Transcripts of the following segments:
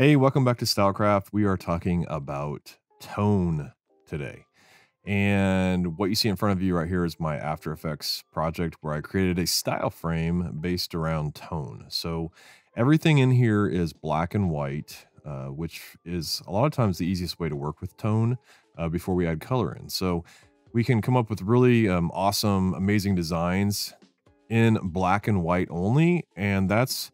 Hey, welcome back to Stylecraft. We are talking about tone today. And what you see in front of you right here is my After Effects project where I created a style frame based around tone. So everything in here is black and white, uh, which is a lot of times the easiest way to work with tone uh, before we add color in. So we can come up with really um, awesome, amazing designs in black and white only. And that's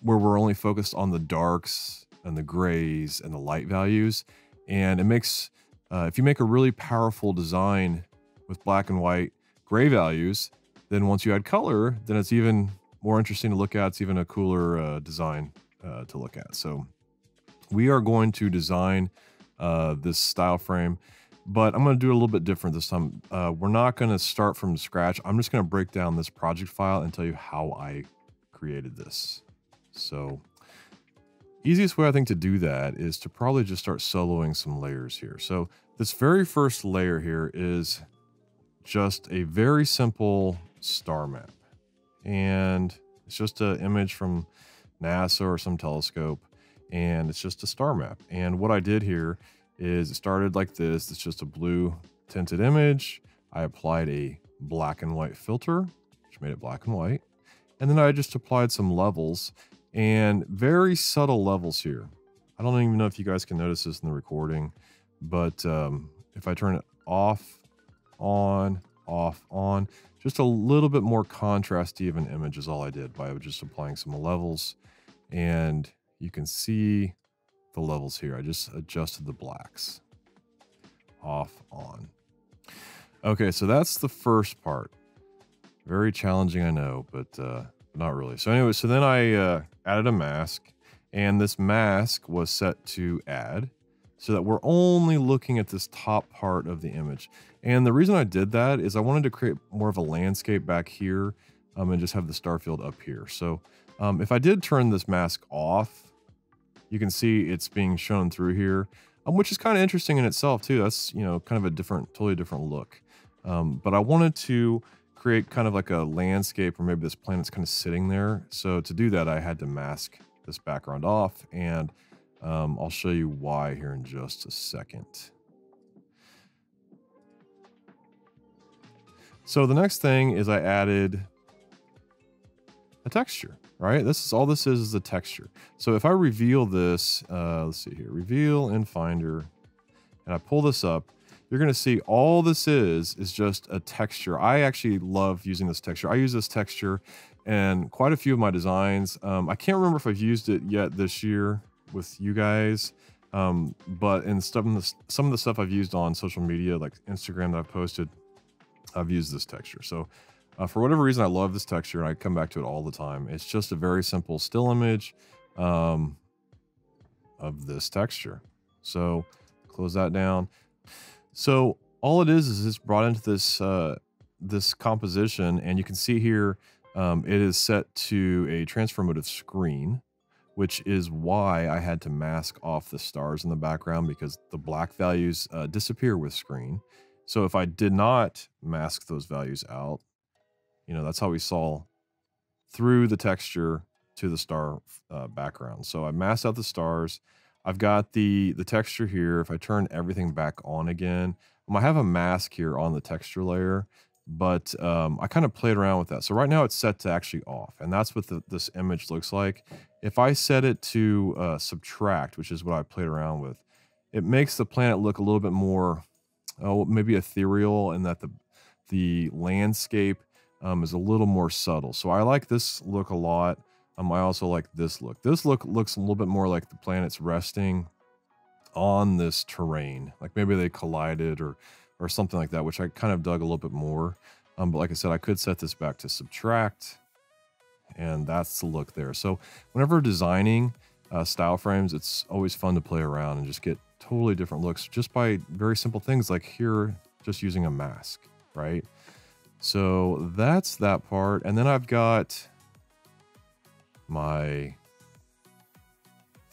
where we're only focused on the darks and the grays and the light values. And it makes, uh, if you make a really powerful design with black and white gray values, then once you add color, then it's even more interesting to look at. It's even a cooler uh, design uh, to look at. So we are going to design uh, this style frame, but I'm going to do it a little bit different this time. Uh, we're not going to start from scratch. I'm just going to break down this project file and tell you how I created this. So Easiest way I think to do that is to probably just start soloing some layers here. So this very first layer here is just a very simple star map. And it's just an image from NASA or some telescope. And it's just a star map. And what I did here is it started like this. It's just a blue tinted image. I applied a black and white filter, which made it black and white. And then I just applied some levels and very subtle levels here. I don't even know if you guys can notice this in the recording, but um, if I turn it off, on, off, on, just a little bit more contrasty of an image is all I did by just applying some levels. And you can see the levels here. I just adjusted the blacks. Off, on. Okay, so that's the first part. Very challenging, I know, but uh, not really. So anyway, so then I uh, added a mask and this mask was set to add so that we're only looking at this top part of the image. And the reason I did that is I wanted to create more of a landscape back here um, and just have the star field up here. So um, if I did turn this mask off, you can see it's being shown through here, um, which is kind of interesting in itself too. That's, you know, kind of a different, totally different look. Um, but I wanted to create kind of like a landscape or maybe this planet's kind of sitting there. So to do that, I had to mask this background off and um, I'll show you why here in just a second. So the next thing is I added a texture, right? This is all this is is a texture. So if I reveal this, uh, let's see here, reveal in Finder, and I pull this up, you're going to see all this is, is just a texture. I actually love using this texture. I use this texture and quite a few of my designs. Um, I can't remember if I've used it yet this year with you guys. Um, but in some of, the, some of the stuff I've used on social media, like Instagram that I've posted, I've used this texture. So uh, for whatever reason, I love this texture and I come back to it all the time. It's just a very simple still image um, of this texture. So close that down. So all it is is it's brought into this uh, this composition, and you can see here um, it is set to a transfer mode of screen, which is why I had to mask off the stars in the background because the black values uh, disappear with screen. So if I did not mask those values out, you know, that's how we saw through the texture to the star uh, background. So I masked out the stars. I've got the the texture here. If I turn everything back on again, um, I have a mask here on the texture layer, but um, I kind of played around with that. So right now it's set to actually off, and that's what the, this image looks like. If I set it to uh, subtract, which is what I played around with, it makes the planet look a little bit more, oh, maybe ethereal, and that the the landscape um, is a little more subtle. So I like this look a lot. Um, I also like this look. This look looks a little bit more like the planet's resting on this terrain. Like maybe they collided or or something like that, which I kind of dug a little bit more. Um, but like I said, I could set this back to subtract. And that's the look there. So whenever designing uh, style frames, it's always fun to play around and just get totally different looks just by very simple things like here, just using a mask, right? So that's that part. And then I've got my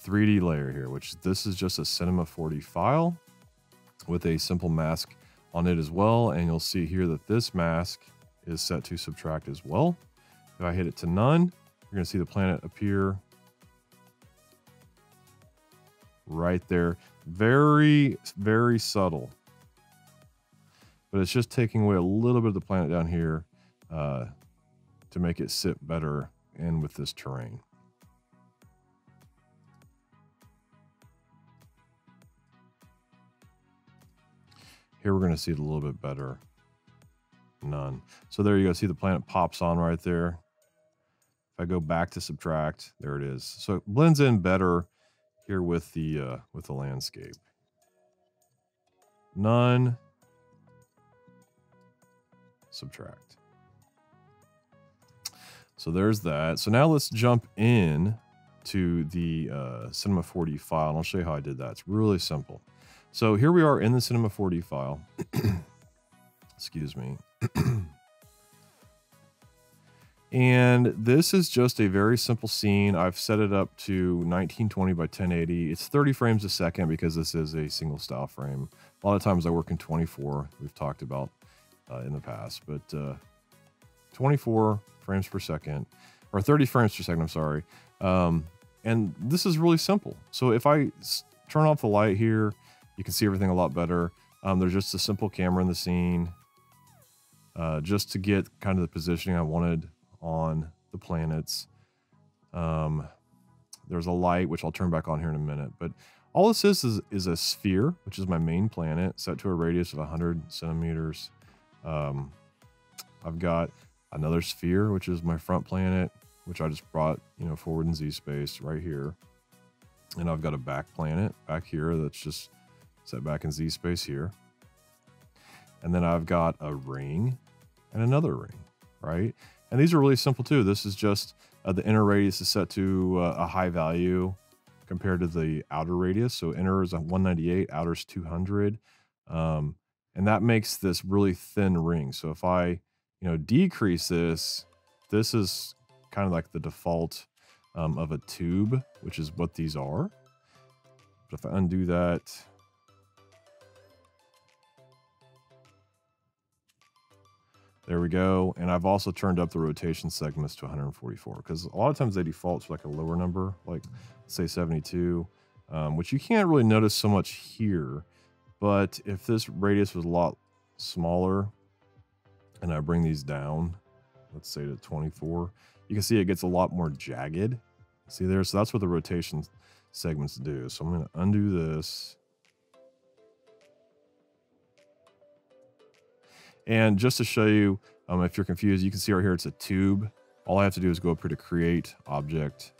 3D layer here, which this is just a Cinema 4D file with a simple mask on it as well. And you'll see here that this mask is set to subtract as well. If I hit it to none, you're to see the planet appear right there. Very, very subtle. But it's just taking away a little bit of the planet down here uh, to make it sit better in with this terrain. Here we're going to see it a little bit better. None. So there you go. See the planet pops on right there. If I go back to subtract, there it is. So it blends in better here with the uh, with the landscape. None. Subtract. So there's that. So now let's jump in to the uh, Cinema 4D file, and I'll show you how I did that. It's really simple. So here we are in the Cinema 4D file. Excuse me. and this is just a very simple scene. I've set it up to 1920 by 1080. It's 30 frames a second because this is a single style frame. A lot of times I work in 24, we've talked about uh, in the past, but uh, 24 frames per second, or 30 frames per second, I'm sorry. Um, and this is really simple. So if I turn off the light here, you can see everything a lot better. Um, there's just a simple camera in the scene uh, just to get kind of the positioning I wanted on the planets. Um, there's a light, which I'll turn back on here in a minute. But all this is, is, is a sphere, which is my main planet, set to a radius of 100 centimeters. Um, I've got another sphere, which is my front planet, which I just brought, you know, forward in Z space right here. And I've got a back planet back here that's just set back in Z space here. And then I've got a ring and another ring, right? And these are really simple too. This is just uh, the inner radius is set to uh, a high value compared to the outer radius. So inner is 198, outer is 200. Um, and that makes this really thin ring. So if I, you know, decrease this, this is kind of like the default um, of a tube, which is what these are. But if I undo that, There we go. And I've also turned up the rotation segments to 144 because a lot of times they default to like a lower number, like say 72, um, which you can't really notice so much here. But if this radius was a lot smaller and I bring these down, let's say to 24, you can see it gets a lot more jagged. See there? So that's what the rotation segments do. So I'm going to undo this And just to show you, um, if you're confused, you can see right here, it's a tube. All I have to do is go up here to create object.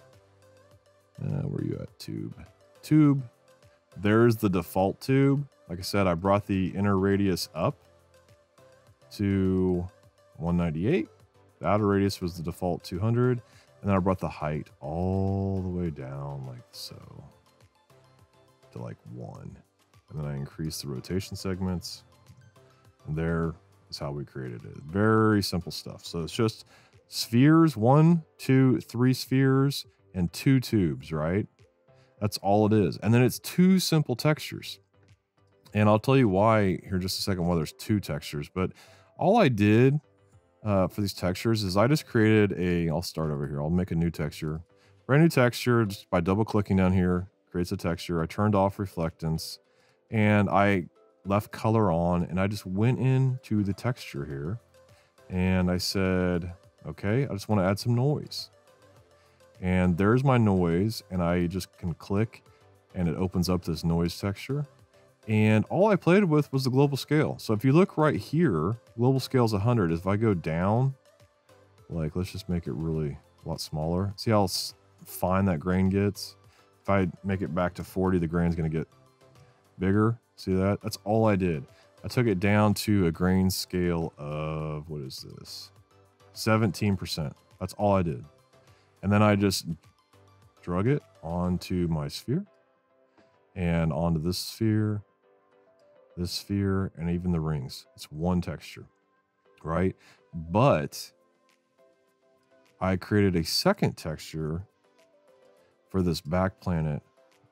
Uh, where are you at? Tube. Tube. There's the default tube. Like I said, I brought the inner radius up to 198. The outer radius was the default 200. And then I brought the height all the way down like so to like one. And then I increased the rotation segments. And there is how we created it. Very simple stuff. So it's just spheres, one, two, three spheres, and two tubes, right? That's all it is. And then it's two simple textures. And I'll tell you why here just a second why there's two textures. But all I did uh, for these textures is I just created a, I'll start over here. I'll make a new texture. Brand new texture just by double clicking down here, creates a texture. I turned off reflectance and I left color on and I just went into the texture here and I said, okay, I just want to add some noise. And there's my noise and I just can click and it opens up this noise texture. And all I played with was the global scale. So if you look right here, global scale is 100. If I go down, like let's just make it really a lot smaller. See how fine that grain gets? If I make it back to 40, the grain's going to get bigger. See that? That's all I did. I took it down to a grain scale of, what is this? 17%. That's all I did. And then I just drug it onto my sphere and onto this sphere, this sphere, and even the rings. It's one texture, right? But I created a second texture for this back planet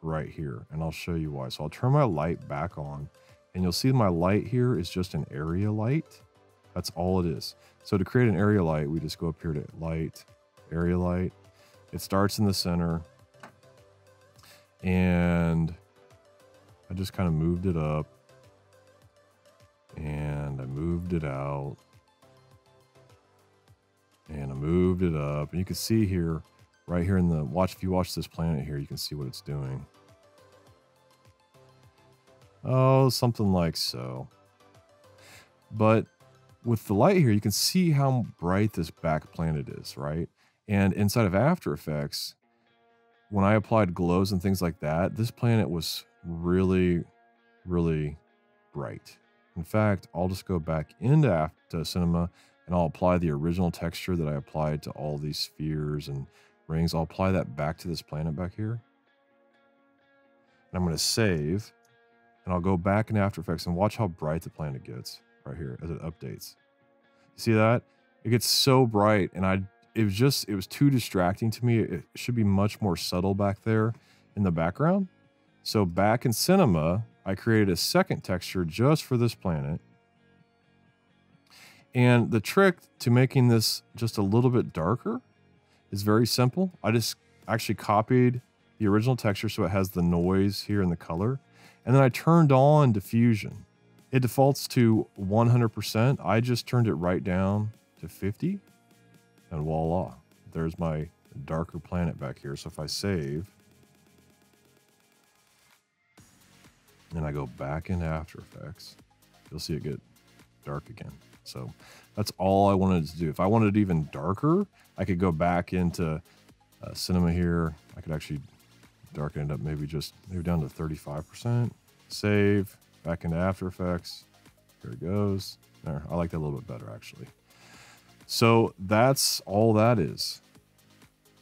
right here and I'll show you why. So I'll turn my light back on and you'll see my light here is just an area light. That's all it is. So to create an area light, we just go up here to light, area light. It starts in the center and I just kind of moved it up moved it out. And I moved it up. And you can see here right here in the watch if you watch this planet here you can see what it's doing. Oh something like so. But with the light here you can see how bright this back planet is right? And inside of after effects when i applied glows and things like that this planet was really really bright in fact i'll just go back into after cinema and i'll apply the original texture that i applied to all these spheres and rings. I'll apply that back to this planet back here. And I'm going to save. And I'll go back in After Effects and watch how bright the planet gets right here as it updates. You see that? It gets so bright and I it was just it was too distracting to me. It should be much more subtle back there in the background. So back in cinema, I created a second texture just for this planet. And the trick to making this just a little bit darker is very simple. I just actually copied the original texture so it has the noise here in the color. And then I turned on diffusion. It defaults to 100%. I just turned it right down to 50 and voila. There's my darker planet back here. So if I save and I go back into After Effects, you'll see it get dark again. So that's all I wanted to do. If I wanted it even darker, I could go back into uh, cinema here. I could actually darken it up maybe just maybe down to 35%. Save, back into After Effects. Here it goes. There, I like that a little bit better actually. So that's all that is.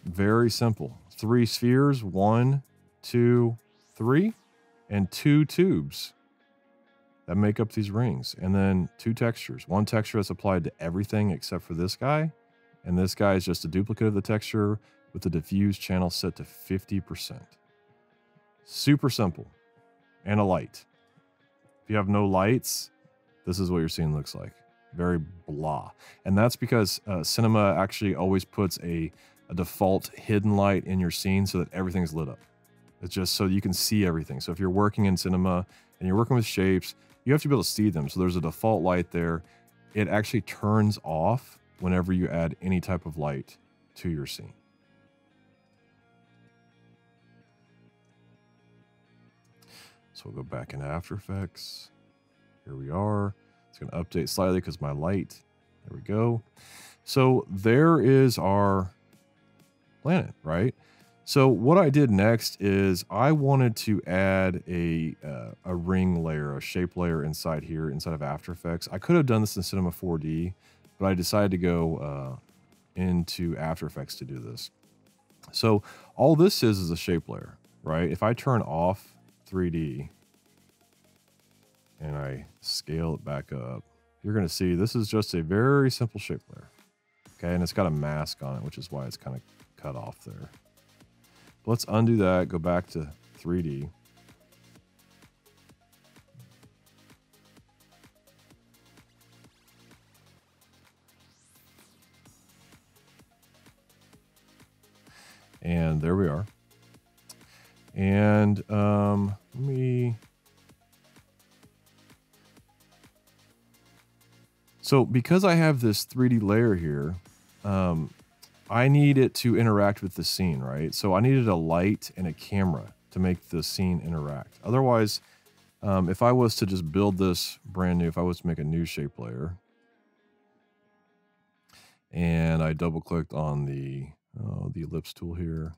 Very simple. Three spheres, one, two, three, and two tubes that make up these rings. And then two textures. One texture that's applied to everything except for this guy. And this guy is just a duplicate of the texture with the diffuse channel set to 50%. Super simple. And a light. If you have no lights, this is what your scene looks like. Very blah. And that's because uh, cinema actually always puts a, a default hidden light in your scene so that everything's lit up. It's just so you can see everything. So if you're working in cinema and you're working with shapes, you have to be able to see them. So there's a default light there. It actually turns off whenever you add any type of light to your scene. So we'll go back in After Effects. Here we are. It's going to update slightly because my light. There we go. So there is our planet, right? So what I did next is I wanted to add a uh, a ring layer, a shape layer inside here, inside of After Effects. I could have done this in Cinema 4D, but I decided to go uh, into After Effects to do this. So all this is is a shape layer, right? If I turn off 3D and I scale it back up, you're going to see this is just a very simple shape layer. Okay, and it's got a mask on it, which is why it's kind of cut off there. Let's undo that, go back to 3D. And there we are. And um, let me... So because I have this 3D layer here, um, I need it to interact with the scene, right? So I needed a light and a camera to make the scene interact. Otherwise, um, if I was to just build this brand new, if I was to make a new shape layer, and I double clicked on the oh, the ellipse tool here,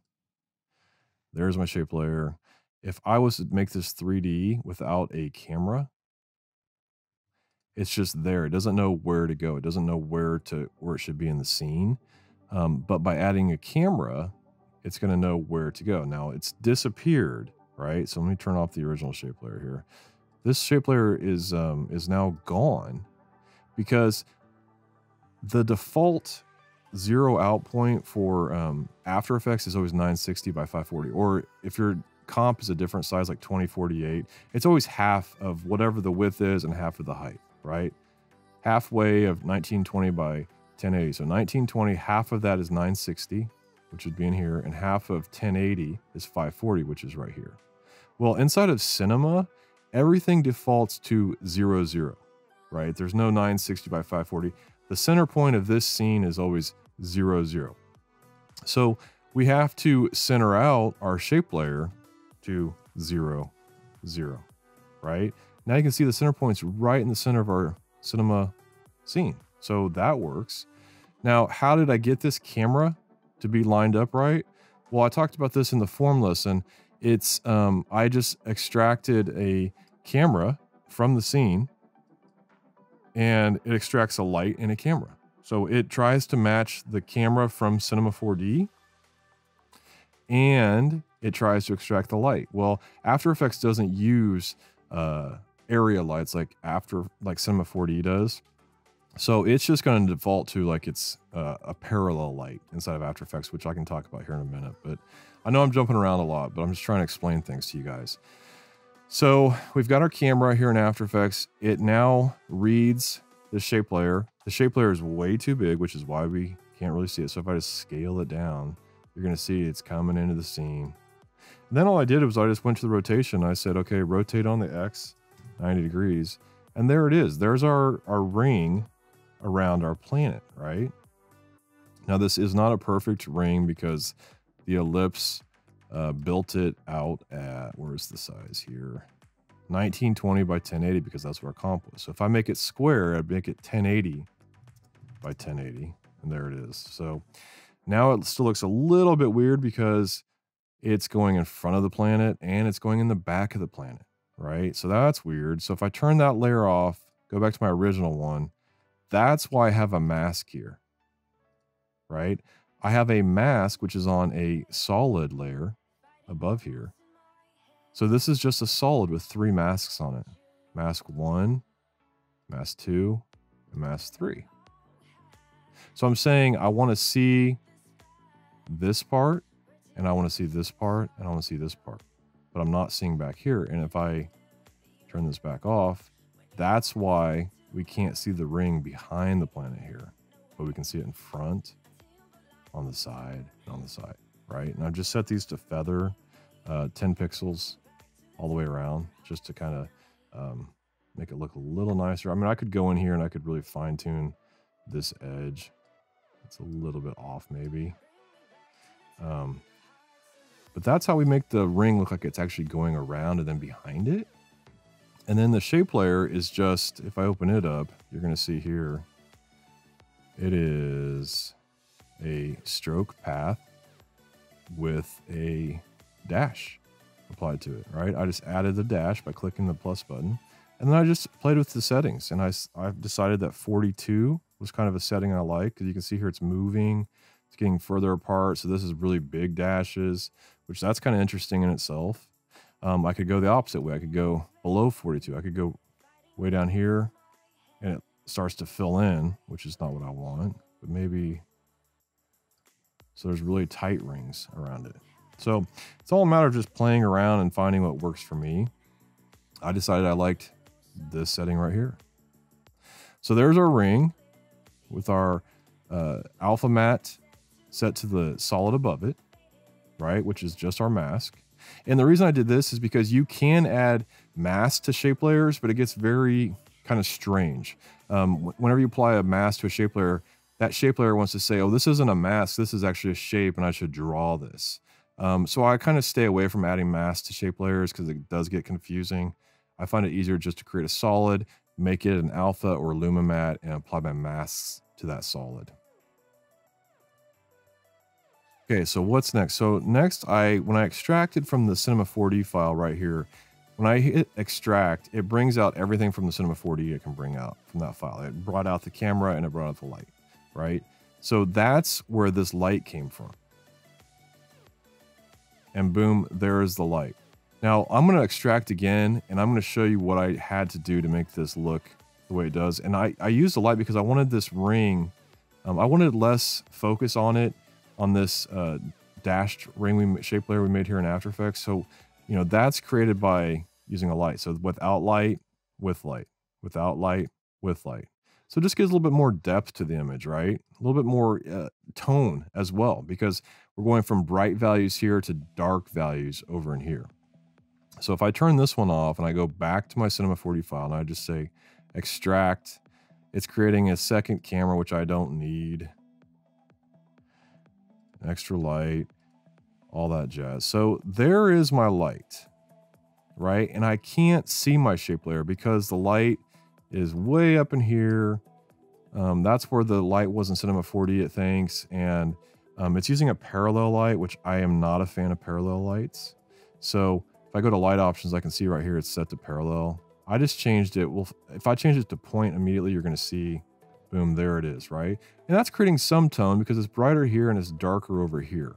there's my shape layer. If I was to make this 3D without a camera, it's just there. It doesn't know where to go. It doesn't know where to where it should be in the scene. Um, but by adding a camera, it's going to know where to go. Now it's disappeared, right? So let me turn off the original shape layer here. This shape layer is um, is now gone because the default zero out point for um, After Effects is always 960 by 540. Or if your comp is a different size, like 2048, it's always half of whatever the width is and half of the height, right? Halfway of 1920 by 1080. So 1920, half of that is 960, which would be in here, and half of 1080 is 540, which is right here. Well, inside of Cinema, everything defaults to 0, 0, right? There's no 960 by 540. The center point of this scene is always 0, 0. So we have to center out our shape layer to 0, 0, right? Now you can see the center point's right in the center of our cinema scene. So that works. Now, how did I get this camera to be lined up right? Well, I talked about this in the form lesson. It's, um, I just extracted a camera from the scene and it extracts a light and a camera. So it tries to match the camera from Cinema 4D and it tries to extract the light. Well, After Effects doesn't use uh, area lights like after like Cinema 4D does. So it's just going to default to like it's uh, a parallel light inside of After Effects, which I can talk about here in a minute. But I know I'm jumping around a lot, but I'm just trying to explain things to you guys. So we've got our camera here in After Effects. It now reads the shape layer. The shape layer is way too big, which is why we can't really see it. So if I just scale it down, you're going to see it's coming into the scene. And then all I did was I just went to the rotation. I said, okay, rotate on the X 90 degrees. And there it is. There's our, our ring around our planet, right? Now, this is not a perfect ring because the ellipse uh, built it out at, where's the size here? 1920 by 1080 because that's what our comp was. So if I make it square, I'd make it 1080 by 1080. And there it is. So now it still looks a little bit weird because it's going in front of the planet and it's going in the back of the planet, right? So that's weird. So if I turn that layer off, go back to my original one, that's why I have a mask here, right? I have a mask, which is on a solid layer above here. So this is just a solid with three masks on it. Mask one, mask two, and mask three. So I'm saying I want to see this part, and I want to see this part, and I want to see this part. But I'm not seeing back here. And if I turn this back off, that's why we can't see the ring behind the planet here, but we can see it in front, on the side, and on the side, right? And I've just set these to feather uh, 10 pixels all the way around just to kind of um, make it look a little nicer. I mean, I could go in here and I could really fine tune this edge. It's a little bit off maybe. Um, but that's how we make the ring look like it's actually going around and then behind it. And then the shape layer is just, if I open it up, you're going to see here, it is a stroke path with a dash applied to it, right? I just added the dash by clicking the plus button. And then I just played with the settings and I, I decided that 42 was kind of a setting I like because you can see here it's moving, it's getting further apart. So this is really big dashes, which that's kind of interesting in itself. Um, I could go the opposite way. I could go below 42. I could go way down here and it starts to fill in, which is not what I want, but maybe. So there's really tight rings around it. So it's all a matter of just playing around and finding what works for me. I decided I liked this setting right here. So there's our ring with our uh, alpha matte set to the solid above it, right? Which is just our mask. And the reason I did this is because you can add mask to shape layers, but it gets very kind of strange. Um, whenever you apply a mask to a shape layer, that shape layer wants to say, oh, this isn't a mask, this is actually a shape, and I should draw this. Um, so I kind of stay away from adding masks to shape layers because it does get confusing. I find it easier just to create a solid, make it an alpha or luma matte, and apply my masks to that solid. Okay, so what's next? So next, I when I extracted from the Cinema 4D file right here, when I hit extract, it brings out everything from the Cinema 4D it can bring out from that file. It brought out the camera and it brought out the light, right? So that's where this light came from. And boom, there's the light. Now I'm going to extract again and I'm going to show you what I had to do to make this look the way it does. And I, I used the light because I wanted this ring, um, I wanted less focus on it on this uh, dashed ring we shape layer we made here in After Effects. So, you know, that's created by using a light. So without light, with light, without light, with light. So it just gives a little bit more depth to the image, right? A little bit more uh, tone as well, because we're going from bright values here to dark values over in here. So if I turn this one off and I go back to my Cinema 4D file and I just say extract, it's creating a second camera, which I don't need. Extra light, all that jazz. So there is my light, right? And I can't see my shape layer because the light is way up in here. Um, that's where the light was in Cinema 4D, it thinks. And um, it's using a parallel light, which I am not a fan of parallel lights. So if I go to light options, I can see right here it's set to parallel. I just changed it. Well, if I change it to point immediately, you're going to see, boom, there it is, right? And that's creating some tone because it's brighter here and it's darker over here.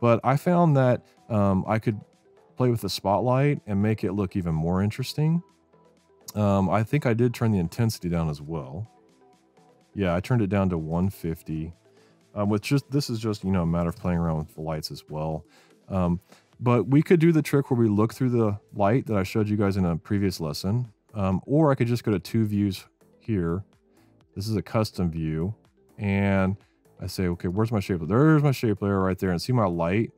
But I found that um, I could play with the spotlight and make it look even more interesting. Um, I think I did turn the intensity down as well. Yeah, I turned it down to 150. Um, with just this is just you know a matter of playing around with the lights as well. Um, but we could do the trick where we look through the light that I showed you guys in a previous lesson. Um, or I could just go to two views here. This is a custom view. And I say, okay, where's my shape? There's my shape layer right there. And see my light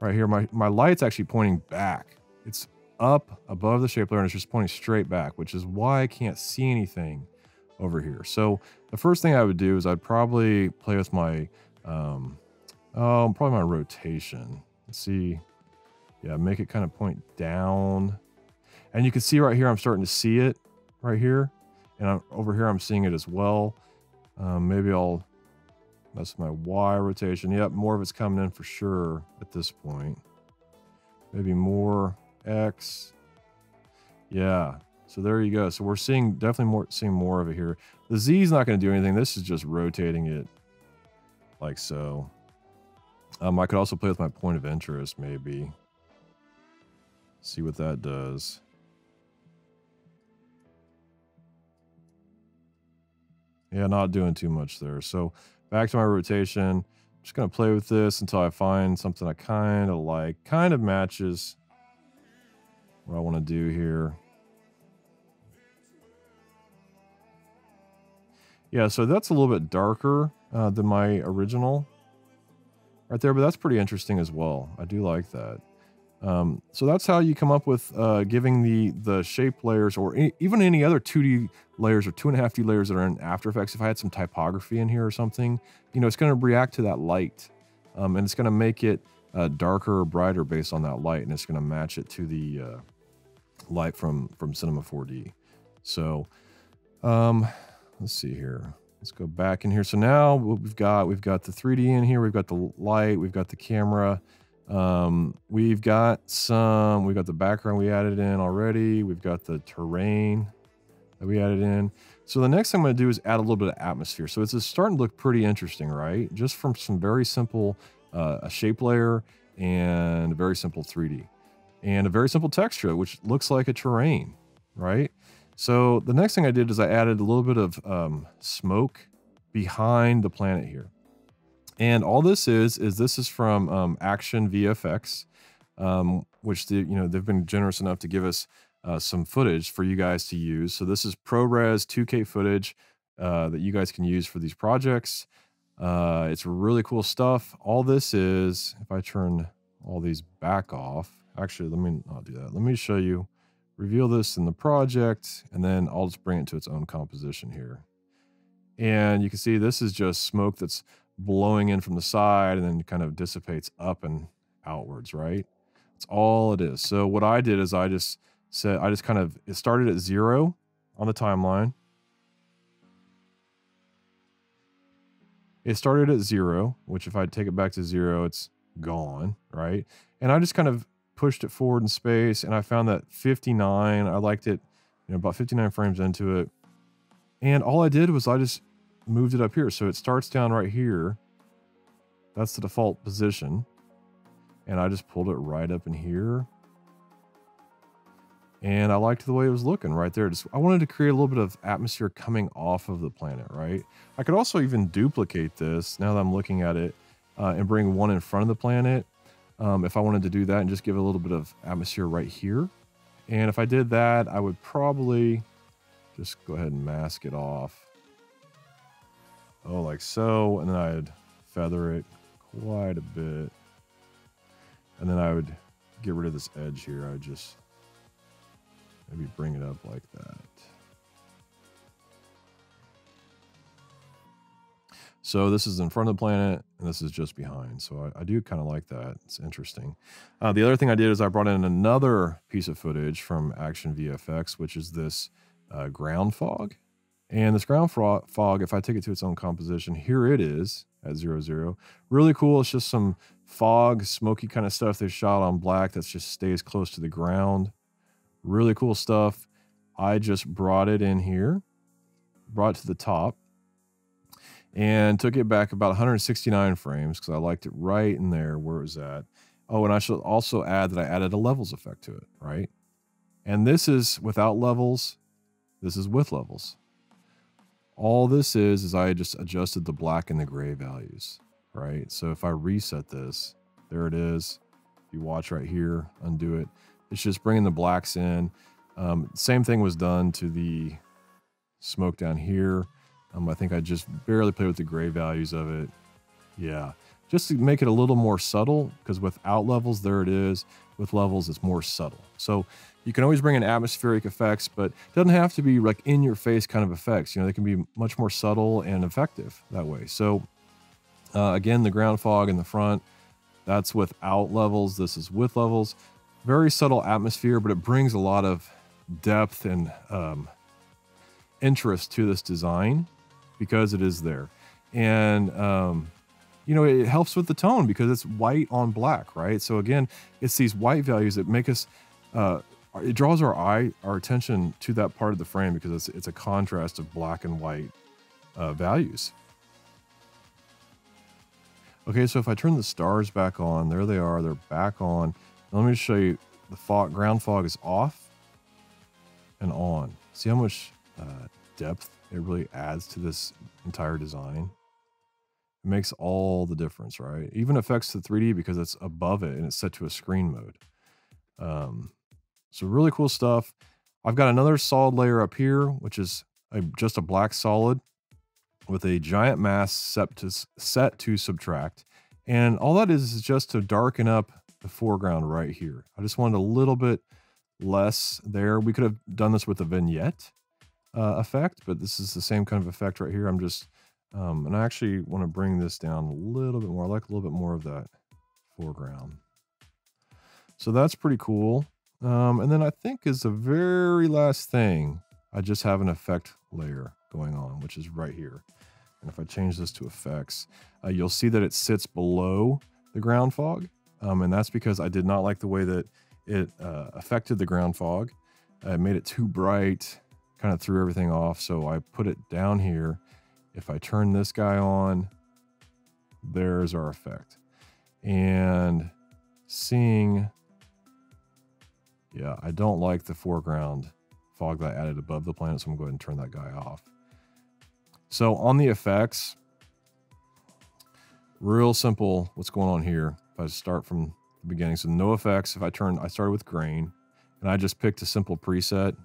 right here. My, my light's actually pointing back. It's up above the shape layer and it's just pointing straight back, which is why I can't see anything over here. So the first thing I would do is I'd probably play with my, um, oh, probably my rotation. Let's see. Yeah, make it kind of point down. And you can see right here, I'm starting to see it right here. And I'm, over here, I'm seeing it as well. Um, maybe I'll mess with my Y rotation. Yep, more of it's coming in for sure at this point. Maybe more X. Yeah, so there you go. So we're seeing definitely more seeing more of it here. The Z is not going to do anything. This is just rotating it like so. Um, I could also play with my point of interest, maybe. See what that does. Yeah, not doing too much there. So back to my rotation. Just going to play with this until I find something I kind of like. Kind of matches what I want to do here. Yeah, so that's a little bit darker uh, than my original right there, but that's pretty interesting as well. I do like that. Um, so that's how you come up with uh, giving the the shape layers or any, even any other 2D layers or two and a half D layers that are in After Effects. If I had some typography in here or something, you know, it's going to react to that light um, and it's going to make it uh, darker or brighter based on that light, and it's going to match it to the uh, light from from Cinema 4D. So um, let's see here. Let's go back in here. So now we've got, we've got the 3D in here. We've got the light. We've got the camera. Um, we've got some, we've got the background we added in already. We've got the terrain that we added in. So the next thing I'm going to do is add a little bit of atmosphere. So it's starting to look pretty interesting, right? Just from some very simple, uh, a shape layer and a very simple 3D and a very simple texture, which looks like a terrain, right? So the next thing I did is I added a little bit of um, smoke behind the planet here. And all this is, is this is from um, Action VFX, um, which the, you know, they've been generous enough to give us uh, some footage for you guys to use. So this is ProRes 2K footage uh, that you guys can use for these projects. Uh, it's really cool stuff. All this is, if I turn all these back off, actually, let me not do that. Let me show you reveal this in the project, and then I'll just bring it to its own composition here. And you can see this is just smoke that's blowing in from the side and then kind of dissipates up and outwards, right? That's all it is. So what I did is I just said, I just kind of, it started at zero on the timeline. It started at zero, which if I take it back to zero, it's gone, right? And I just kind of pushed it forward in space and I found that 59, I liked it, you know, about 59 frames into it. And all I did was I just moved it up here. So it starts down right here. That's the default position. And I just pulled it right up in here. And I liked the way it was looking right there. Just I wanted to create a little bit of atmosphere coming off of the planet, right? I could also even duplicate this now that I'm looking at it uh, and bring one in front of the planet um, if I wanted to do that and just give a little bit of atmosphere right here. And if I did that, I would probably just go ahead and mask it off. Oh, like so. And then I'd feather it quite a bit. And then I would get rid of this edge here, I would just maybe bring it up like that. So this is in front of the planet, and this is just behind. So I, I do kind of like that. It's interesting. Uh, the other thing I did is I brought in another piece of footage from Action VFX, which is this uh, ground fog. And this ground fog, if I take it to its own composition, here it is at zero zero. Really cool. It's just some fog, smoky kind of stuff they shot on black that just stays close to the ground. Really cool stuff. I just brought it in here, brought it to the top, and took it back about 169 frames because I liked it right in there where it was at. Oh, and I should also add that I added a levels effect to it, right? And this is without levels. This is with levels. All this is, is I just adjusted the black and the gray values, right? So if I reset this, there it is. You watch right here, undo it. It's just bringing the blacks in. Um, same thing was done to the smoke down here. Um, I think I just barely played with the gray values of it. Yeah, just to make it a little more subtle because without levels, there it is. With levels, it's more subtle. So you can always bring in atmospheric effects, but it doesn't have to be like in your face kind of effects. You know, they can be much more subtle and effective that way. So uh, again, the ground fog in the front, that's without levels. This is with levels. Very subtle atmosphere, but it brings a lot of depth and um, interest to this design because it is there. And, um, you know, it helps with the tone because it's white on black, right? So again, it's these white values that make us, uh, it draws our eye, our attention to that part of the frame because it's, it's a contrast of black and white uh, values. Okay, so if I turn the stars back on, there they are, they're back on. Let me show you the fog, ground fog is off and on. See how much uh, depth it really adds to this entire design. It makes all the difference, right? Even affects the 3D because it's above it and it's set to a screen mode. Um, so really cool stuff. I've got another solid layer up here, which is a, just a black solid with a giant mask set to, set to subtract. And all that is is just to darken up the foreground right here. I just wanted a little bit less there. We could have done this with a vignette, uh, effect, but this is the same kind of effect right here. I'm just, um, and I actually want to bring this down a little bit more. I like a little bit more of that foreground. So that's pretty cool. Um, and then I think is the very last thing, I just have an effect layer going on, which is right here. And if I change this to effects, uh, you'll see that it sits below the ground fog. Um, and that's because I did not like the way that it uh, affected the ground fog. I made it too bright kind of threw everything off. So I put it down here. If I turn this guy on, there's our effect. And seeing, yeah, I don't like the foreground fog that I added above the planet. So I'm going to go ahead and turn that guy off. So on the effects, real simple what's going on here. If I start from the beginning, so no effects. If I turn, I started with grain and I just picked a simple preset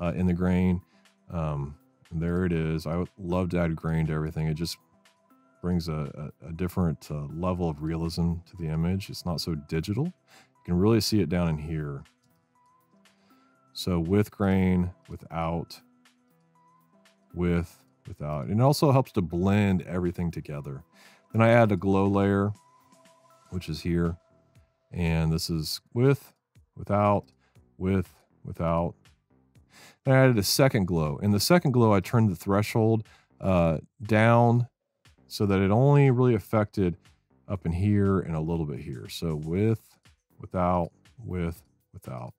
uh, in the grain. Um, there it is. I would love to add grain to everything. It just brings a, a, a different uh, level of realism to the image. It's not so digital. You can really see it down in here. So with grain, without, with, without. And it also helps to blend everything together. Then I add a glow layer, which is here. And this is with, without, with, without, Then I added a second glow. In the second glow, I turned the threshold uh, down so that it only really affected up in here and a little bit here. So with, without, with, without.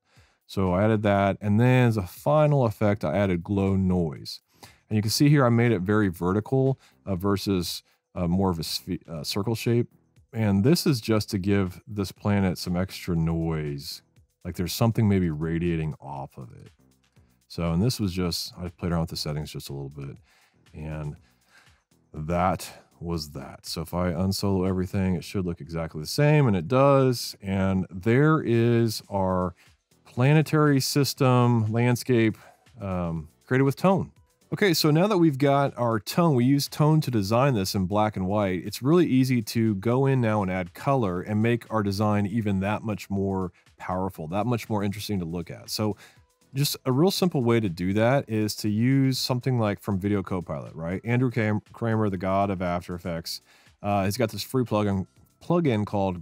So I added that. And then as a final effect, I added glow noise. And you can see here, I made it very vertical uh, versus uh, more of a uh, circle shape. And this is just to give this planet some extra noise. Like there's something maybe radiating off of it. So, and this was just, I played around with the settings just a little bit and that was that. So if I unsolo everything, it should look exactly the same and it does. And there is our planetary system landscape um, created with tone. Okay, so now that we've got our tone, we use tone to design this in black and white. It's really easy to go in now and add color and make our design even that much more powerful, that much more interesting to look at. So just a real simple way to do that is to use something like from Video Copilot, right? Andrew Kramer, the god of After Effects, uh, he's got this free plugin plugin called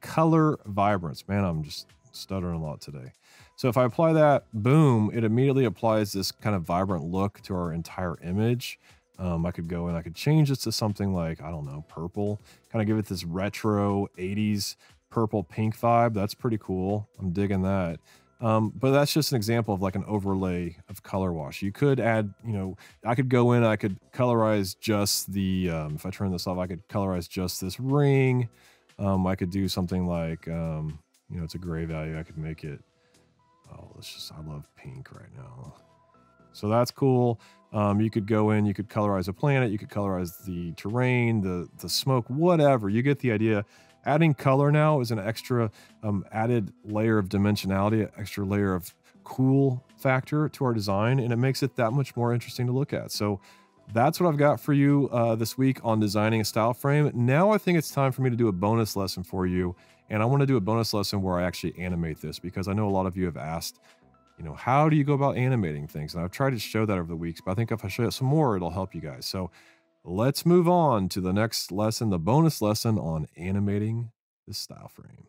Color Vibrance. Man, I'm just stuttering a lot today. So if I apply that, boom, it immediately applies this kind of vibrant look to our entire image. Um, I could go and I could change this to something like, I don't know, purple, kind of give it this retro 80s purple pink vibe. That's pretty cool. I'm digging that. Um, but that's just an example of like an overlay of color wash. You could add, you know, I could go in, I could colorize just the, um, if I turn this off, I could colorize just this ring. Um, I could do something like, um, you know, it's a gray value. I could make it, oh, let's just, I love pink right now. So that's cool. Um, you could go in, you could colorize a planet, you could colorize the terrain, the, the smoke, whatever. You get the idea. Adding color now is an extra um, added layer of dimensionality, an extra layer of cool factor to our design, and it makes it that much more interesting to look at. So that's what I've got for you uh, this week on designing a style frame. Now I think it's time for me to do a bonus lesson for you. And I want to do a bonus lesson where I actually animate this because I know a lot of you have asked, you know, how do you go about animating things? And I've tried to show that over the weeks, but I think if I show it some more, it'll help you guys. So let's move on to the next lesson, the bonus lesson on animating the style frame.